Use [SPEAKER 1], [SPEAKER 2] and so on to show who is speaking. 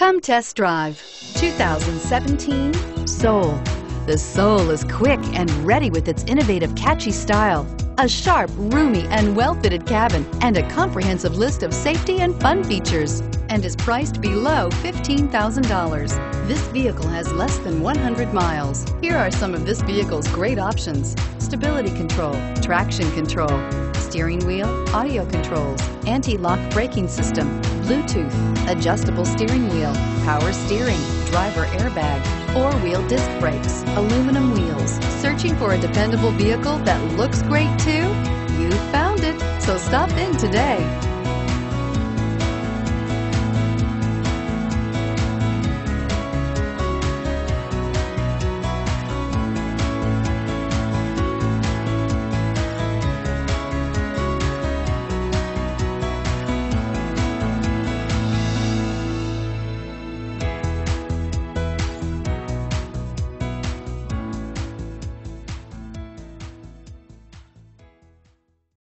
[SPEAKER 1] Come test drive 2017 Soul. The Soul is quick and ready with its innovative, catchy style. A sharp, roomy, and well-fitted cabin, and a comprehensive list of safety and fun features, and is priced below $15,000. This vehicle has less than 100 miles. Here are some of this vehicle's great options. Stability control, traction control, steering wheel, audio controls, anti-lock braking system, Bluetooth, adjustable steering wheel, power steering, driver airbag, four-wheel disc brakes, aluminum wheels. Searching for a dependable vehicle that looks great too? You found it, so stop in today.